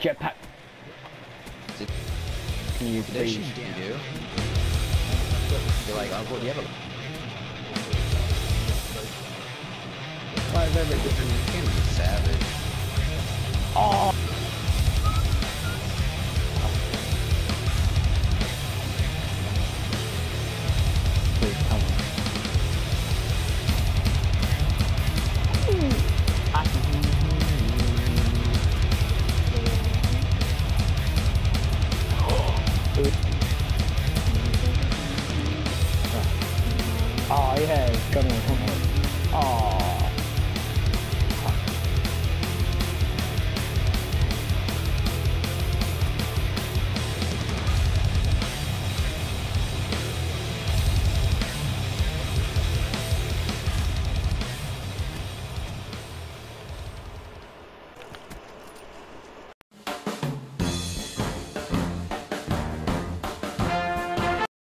Jetpack. Can you please? You do. You're like, Uncle, do you have a... Five everything. You can't be savage. 哦，呢係金融風險。